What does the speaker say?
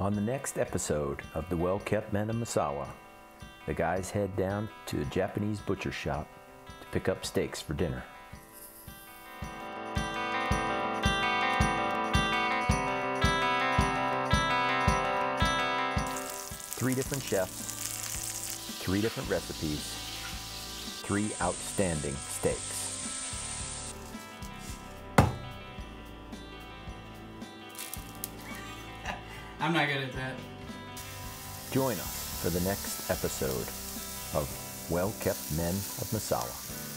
On the next episode of The Well Kept Men of Misawa, the guys head down to a Japanese butcher shop to pick up steaks for dinner. Three different chefs, three different recipes, three outstanding steaks. I'm not good at that. Join us for the next episode of Well Kept Men of Misawa.